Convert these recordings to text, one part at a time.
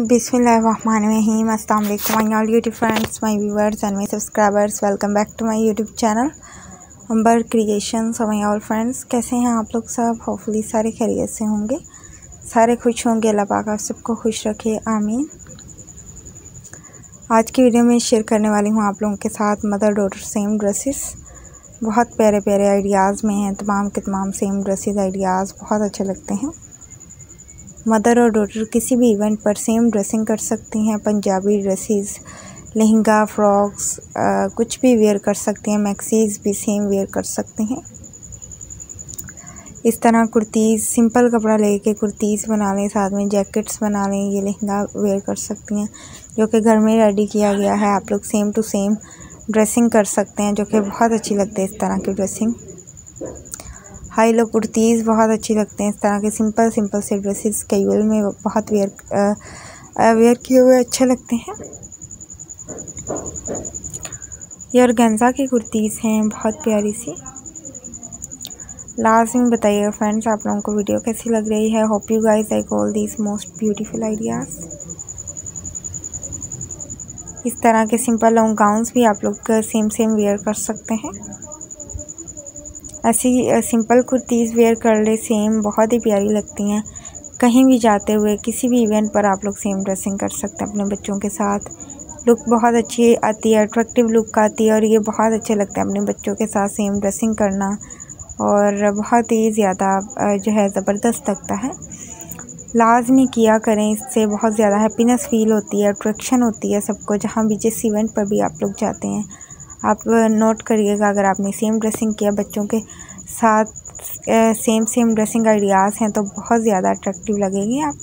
बिसमीम अस्सलाम वालेकुम all YouTube friends my viewers and my subscribers welcome back to my YouTube channel Amber creations my all friends कैसे हैं आप लोग सब? होपफुली सारे खैरियत से होंगे। सारे खुश होंगे, अल्लाह पाक आप सबको खुश रखे, आमीन। आज की वीडियो में शेयर करने वाली हूँ आप लोगों के साथ मदर डॉटर सेम ड्रेसेस बहुत प्यारे प्यारे आइडियाज़ में हैं, तमाम के तमाम सेम ड्रेसेस आइडियाज़ बहुत अच्छे लगते हैं। मदर और डॉटर किसी भी इवेंट पर सेम ड्रेसिंग कर सकती हैं, पंजाबी ड्रेसेस, लहंगा, फ्रॉक्स कुछ भी वेयर कर सकती हैं मैक्सीज भी सेम वेयर कर सकती हैं। इस तरह कुर्तीज़, सिंपल कपड़ा लेके कुर्तीज़ बना लें, साथ में जैकेट्स बना लें, ये लहंगा वेयर कर सकती हैं, जो कि घर में रेडी किया गया है। आप लोग सेम टू सेम ड्रेसिंग कर सकते हैं, जो कि बहुत अच्छी लगती है इस तरह की ड्रेसिंग। हाई लो कुर्तीज़ बहुत अच्छी लगते हैं। इस तरह के सिंपल सिंपल से ड्रेसेस कैजुअल में बहुत वेयर वेयर किए हुए अच्छे लगते हैं। ये और गेंजा की कुर्तीज़ हैं, बहुत प्यारी सी। लास्ट में बताइएगा फ्रेंड्स आप लोगों को वीडियो कैसी लग रही है? Hope you guys I call this most beautiful ideas इस तरह के सिंपल लॉन्ग गाउन्स भी आप लोग सेम सेम वेयर कर सकते हैं। ऐसी सिंपल कुर्तीज़ वेयर कर ले सेम बहुत ही प्यारी लगती हैं। कहीं भी जाते हुए, किसी भी इवेंट पर आप लोग सेम ड्रेसिंग कर सकते हैं अपने बच्चों के साथ। लुक बहुत अच्छी आती है अट्रैक्टिव लुक आती है और ये बहुत अच्छे लगते हैं अपने बच्चों के साथ सेम ड्रेसिंग करना। और बहुत ही ज़्यादा जो है, ज़बरदस्त लगता है। लाजमी किया करें, इससे बहुत ज़्यादा हैप्पीनेस फील होती है अट्रैक्शन होती है सबको, जहाँ भी जिस इवेंट पर भी आप लोग जाते हैं। आप नोट करिएगा, अगर आपने सेम ड्रेसिंग किया, बच्चों के साथ सेम सेम ड्रेसिंग आइडियाज़ हैं तो बहुत ज़्यादा अट्रैक्टिव लगेगी। आप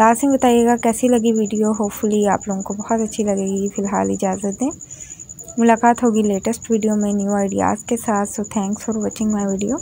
लास्ट में बताइएगा, कैसी लगी वीडियो होपफुली आप लोगों को बहुत अच्छी लगेगी। फ़िलहाल इजाज़त दें। मुलाकात होगी लेटेस्ट वीडियो में न्यू आइडियाज़ के साथ। So thanks for watching my video